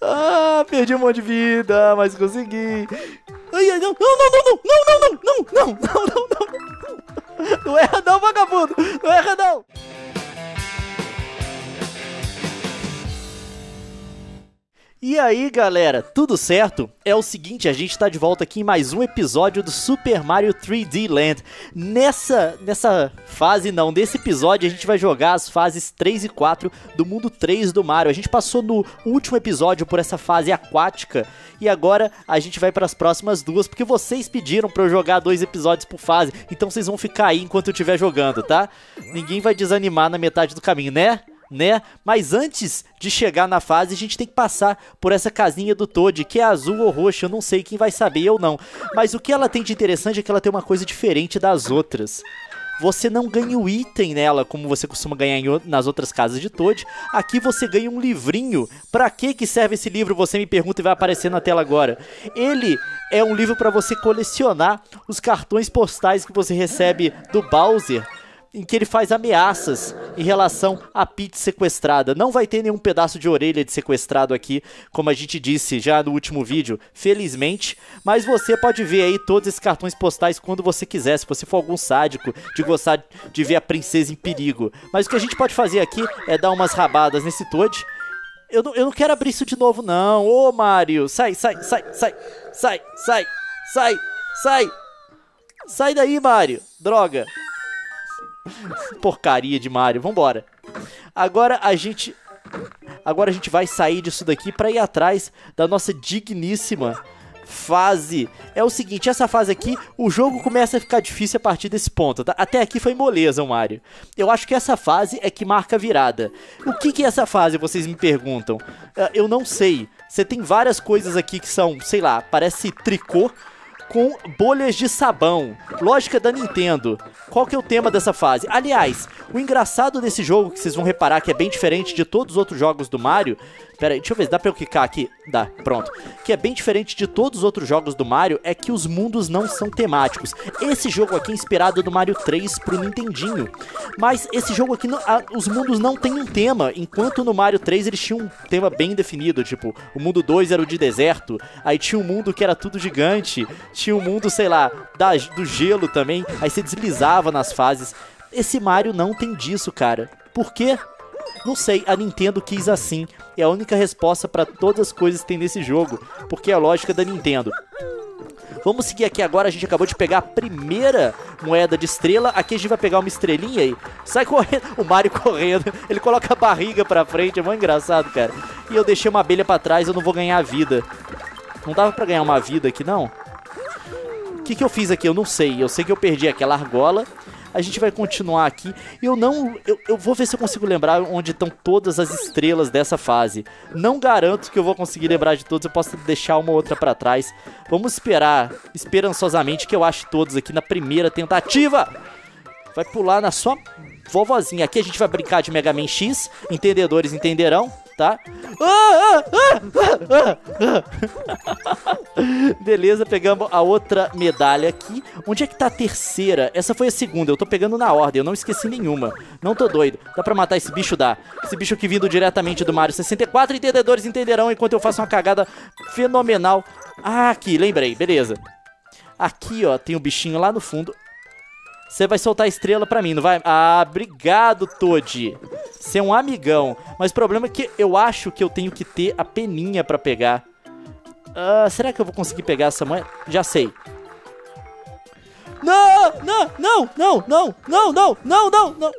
Ah, perdi um monte de vida, mas consegui. Ai, ai, não, não, não, não, não, não, não, não, não, não, não, não, não. Não erra não, vagabundo. Não erra não. E aí, galera, tudo certo? É o seguinte, a gente tá de volta aqui em mais um episódio do Super Mario 3D Land. Nessa nessa fase não, nesse episódio a gente vai jogar as fases 3 e 4 do mundo 3 do Mario. A gente passou no último episódio por essa fase aquática e agora a gente vai para as próximas duas porque vocês pediram para eu jogar dois episódios por fase. Então vocês vão ficar aí enquanto eu estiver jogando, tá? Ninguém vai desanimar na metade do caminho, né? Né? Mas antes de chegar na fase, a gente tem que passar por essa casinha do Toad, que é azul ou roxa, eu não sei quem vai saber ou não. Mas o que ela tem de interessante é que ela tem uma coisa diferente das outras. Você não ganha o item nela, como você costuma ganhar nas outras casas de Toad. Aqui você ganha um livrinho. Pra que que serve esse livro? Você me pergunta e vai aparecer na tela agora. Ele é um livro para você colecionar os cartões postais que você recebe do Bowser em que ele faz ameaças em relação à Peach sequestrada. Não vai ter nenhum pedaço de orelha de sequestrado aqui, como a gente disse já no último vídeo, felizmente. Mas você pode ver aí todos esses cartões postais quando você quiser, se você for algum sádico de gostar de ver a princesa em perigo. Mas o que a gente pode fazer aqui é dar umas rabadas nesse Toad. Eu não, eu não quero abrir isso de novo, não. Ô, Mario, sai, sai, sai, sai, sai, sai, sai, sai. Sai daí, Mario. Droga. Porcaria de Mario, vambora. Agora a gente agora a gente vai sair disso daqui para ir atrás da nossa digníssima fase. É o seguinte, essa fase aqui, o jogo começa a ficar difícil a partir desse ponto, tá? Até aqui foi moleza, Mario. Eu acho que essa fase é que marca a virada. O que, que é essa fase, vocês me perguntam? Uh, eu não sei. Você tem várias coisas aqui que são, sei lá, parece tricô, com bolhas de sabão. Lógica da Nintendo. Qual que é o tema dessa fase? Aliás, o engraçado desse jogo, que vocês vão reparar que é bem diferente de todos os outros jogos do Mario, Pera aí, deixa eu ver, dá pra eu clicar aqui? Dá, pronto. Que é bem diferente de todos os outros jogos do Mario, é que os mundos não são temáticos. Esse jogo aqui é inspirado no Mario 3 pro Nintendinho. Mas esse jogo aqui, os mundos não têm um tema, enquanto no Mario 3 eles tinham um tema bem definido, tipo, o mundo 2 era o de deserto, aí tinha um mundo que era tudo gigante, tinha um mundo, sei lá, da, do gelo também, aí você deslizava nas fases. Esse Mario não tem disso, cara. Por quê? Não sei, a Nintendo quis assim. É a única resposta para todas as coisas que tem nesse jogo, porque é a lógica da Nintendo. Vamos seguir aqui agora, a gente acabou de pegar a primeira moeda de estrela. Aqui a gente vai pegar uma estrelinha aí. Sai correndo, o Mario correndo. Ele coloca a barriga pra frente, é muito engraçado, cara. E eu deixei uma abelha pra trás, eu não vou ganhar vida. Não dava pra ganhar uma vida aqui, não? O que, que eu fiz aqui? Eu não sei. Eu sei que eu perdi aquela argola a gente vai continuar aqui. Eu não. Eu, eu vou ver se eu consigo lembrar onde estão todas as estrelas dessa fase. Não garanto que eu vou conseguir lembrar de todos, eu posso deixar uma outra para trás. Vamos esperar esperançosamente que eu ache todos aqui na primeira tentativa. Vai pular na sua vovozinha. Aqui a gente vai brincar de Mega Man X, entendedores entenderão tá? Beleza, pegamos a outra medalha aqui. Onde é que tá a terceira? Essa foi a segunda, eu tô pegando na ordem, eu não esqueci nenhuma. Não tô doido. Dá pra matar esse bicho? Dá. Esse bicho aqui vindo diretamente do Mario 64, entendedores entenderão enquanto eu faço uma cagada fenomenal. Ah, aqui, lembrei, beleza. Aqui, ó, tem o um bichinho lá no fundo. Você vai soltar a estrela pra mim, não vai? Ah, obrigado, Toad. É um amigão. Mas o problema é que eu acho que eu tenho que ter a peninha pra pegar. Ah, será que eu vou conseguir pegar essa moeda? Já sei. Não, não, não, não, não, não, não, não, não, não.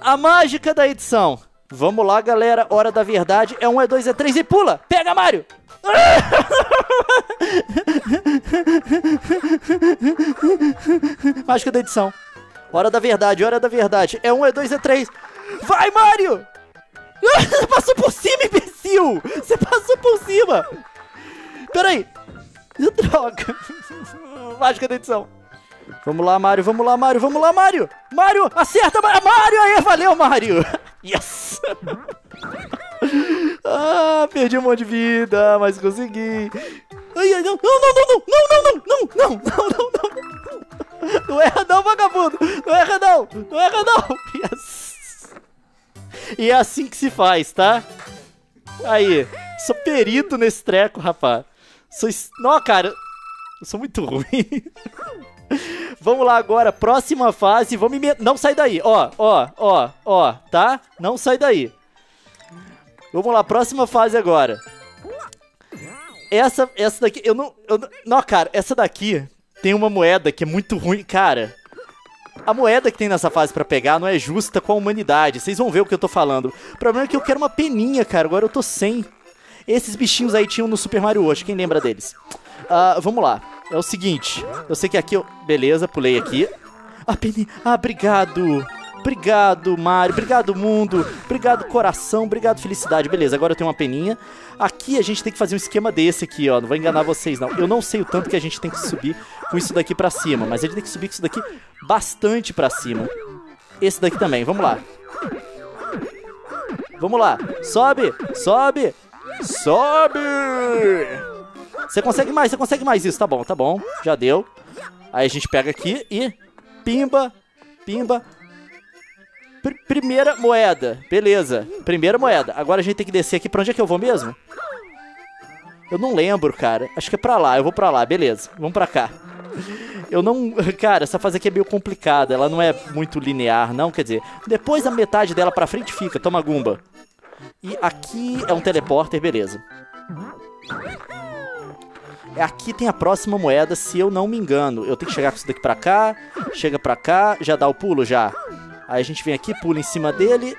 A mágica da edição. Vamos lá, galera. Hora da verdade. É um, é dois, é três e pula. Pega, Mario. Mágica da edição. Hora da verdade, hora da verdade. É um, é dois, é três. Vai, Mario! Você passou por cima, imbecil! Você passou por cima! Peraí. Droga. Mágica da edição. Vamos lá, Mario, vamos lá, Mario, vamos lá, Mario! Mario, acerta, Mario! Aí, valeu, Mario! Yes! ah, perdi um monte de vida, mas consegui. Ai, ai, não, não, não, não, não, não, não, não, não, não, não, não. Não erra não, vagabundo. Não erra não, não erra não. Yes. E é assim que se faz, tá? Aí, sou perito nesse treco, rapaz. Sou. Não, cara, eu sou muito ruim. Vamos lá agora, próxima fase. Vamos me... Não sai daí, ó, ó, ó, ó, tá? Não sai daí. Vamos lá, próxima fase agora. Essa, essa daqui, eu não, eu não... cara, essa daqui tem uma moeda que é muito ruim. Cara, a moeda que tem nessa fase para pegar não é justa com a humanidade. Vocês vão ver o que eu tô falando. O problema é que eu quero uma peninha, cara. Agora eu tô sem. Esses bichinhos aí tinham no Super Mario World. Quem lembra deles? Uh, vamos lá. É o seguinte. Eu sei que aqui eu... Beleza, pulei aqui. Ah, peninha. Ah, obrigado. Obrigado, Mario. Obrigado, mundo. Obrigado, coração. Obrigado, felicidade. Beleza, agora eu tenho uma peninha. Aqui a gente tem que fazer um esquema desse aqui, ó. Não vou enganar vocês, não. Eu não sei o tanto que a gente tem que subir com isso daqui pra cima, mas a gente tem que subir com isso daqui bastante pra cima. Esse daqui também. Vamos lá. Vamos lá. Sobe, sobe, sobe. Você consegue mais, você consegue mais isso. Tá bom, tá bom. Já deu. Aí a gente pega aqui e pimba, pimba. Pr primeira moeda. Beleza. Primeira moeda. Agora a gente tem que descer aqui. Pra onde é que eu vou mesmo? Eu não lembro, cara. Acho que é pra lá. Eu vou pra lá. Beleza. Vamos pra cá. Eu não... Cara, essa fase aqui é meio complicada. Ela não é muito linear, não. Quer dizer, depois a metade dela pra frente fica. Toma Gumba. E aqui é um teleporter. Beleza. É aqui tem a próxima moeda, se eu não me engano. Eu tenho que chegar com isso daqui pra cá. Chega pra cá. Já dá o pulo, já. Aí a gente vem aqui, pula em cima dele.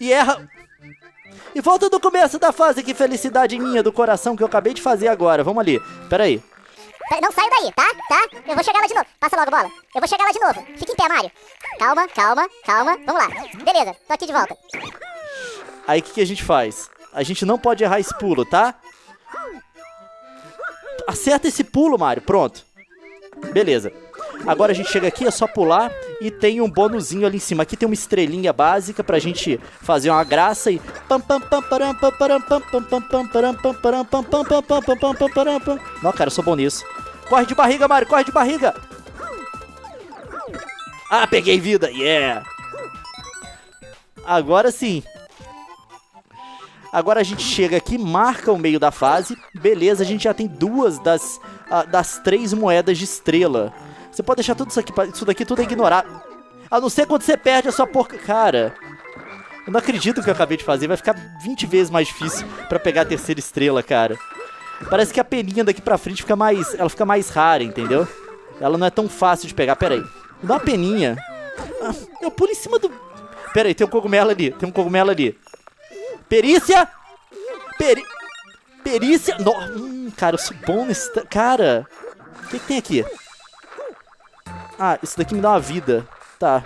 E erra. E volta do começo da fase, que felicidade minha do coração que eu acabei de fazer agora. Vamos ali. Pera aí. Não saia daí, tá? Tá? Eu vou chegar lá de novo. Passa logo, bola. Eu vou chegar lá de novo. Fica em pé, Mario. Calma, calma, calma. Vamos lá. Beleza, tô aqui de volta. Aí o que, que a gente faz? A gente não pode errar esse pulo, tá? Acerta esse pulo, Mario. Pronto. Beleza. Agora a gente chega aqui, é só pular e tem um bônusinho ali em cima. Aqui tem uma estrelinha básica pra gente fazer uma graça e... Não, cara, eu sou bom nisso. Corre de barriga, Mario, corre de barriga! Ah, peguei vida, yeah! Agora sim. Agora a gente chega aqui, marca o meio da fase. Beleza, a gente já tem duas das, das três moedas de estrela. Você pode deixar tudo isso aqui, isso daqui tudo é ignorar. A não ser quando você perde a sua porca... Cara, eu não acredito que eu acabei de fazer. Vai ficar 20 vezes mais difícil pra pegar a terceira estrela, cara. Parece que a peninha daqui pra frente fica mais... Ela fica mais rara, entendeu? Ela não é tão fácil de pegar. Pera aí. Dá uma peninha. Ah, eu pulo em cima do... Pera aí, tem um cogumelo ali. Tem um cogumelo ali. Perícia! Peri... Perícia... No... Hum, cara, eu sou bom nesse... Cara... O que, que tem aqui? Ah, isso daqui me dá uma vida. Tá.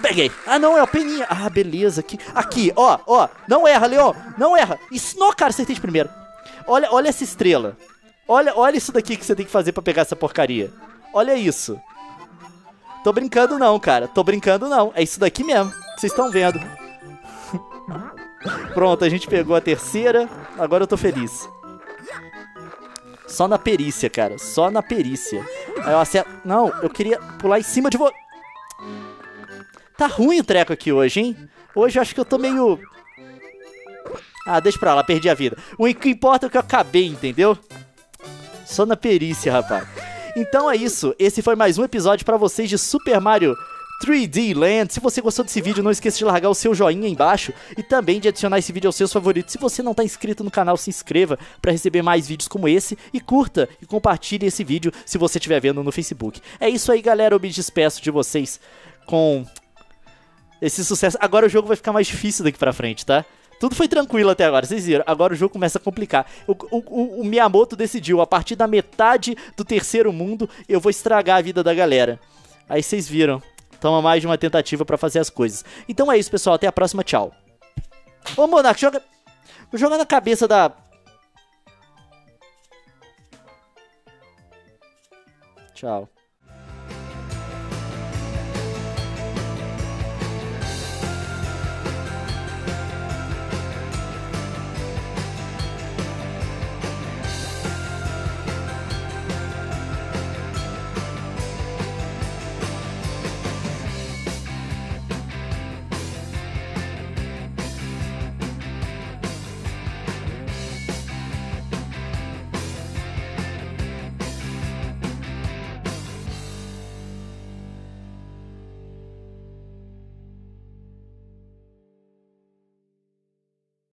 Peguei. Ah, não, é a peninha. Ah, beleza. Aqui, aqui ó, ó. Não erra, Leon. Não erra. Isso, não, cara, acertei de primeiro. Olha, olha essa estrela. Olha, olha isso daqui que você tem que fazer pra pegar essa porcaria. Olha isso. Tô brincando não, cara. Tô brincando não. É isso daqui mesmo. Vocês estão vendo. Pronto, a gente pegou a terceira. Agora eu tô feliz. Só na perícia, cara. Só na perícia. Aí eu acerto... Não, eu queria pular em cima de você. Tá ruim o treco aqui hoje, hein? Hoje eu acho que eu tô meio... Ah, deixa pra lá, perdi a vida. O que importa é que eu acabei, entendeu? Só na perícia, rapaz. Então é isso. Esse foi mais um episódio para vocês de Super Mario 3D Land. Se você gostou desse vídeo, não esqueça de largar o seu joinha aí embaixo e também de adicionar esse vídeo aos seus favoritos. Se você não está inscrito no canal, se inscreva para receber mais vídeos como esse e curta e compartilhe esse vídeo se você estiver vendo no Facebook. É isso aí, galera. Eu me despeço de vocês com esse sucesso. Agora o jogo vai ficar mais difícil daqui pra frente, tá? Tudo foi tranquilo até agora, vocês viram. Agora o jogo começa a complicar. O, o, o, Miyamoto decidiu, a partir da metade do terceiro mundo, eu vou estragar a vida da galera. Aí vocês viram. Toma mais de uma tentativa para fazer as coisas. Então é isso, pessoal. Até a próxima. Tchau. Ô, Monark, joga... Joga na cabeça da... Tchau.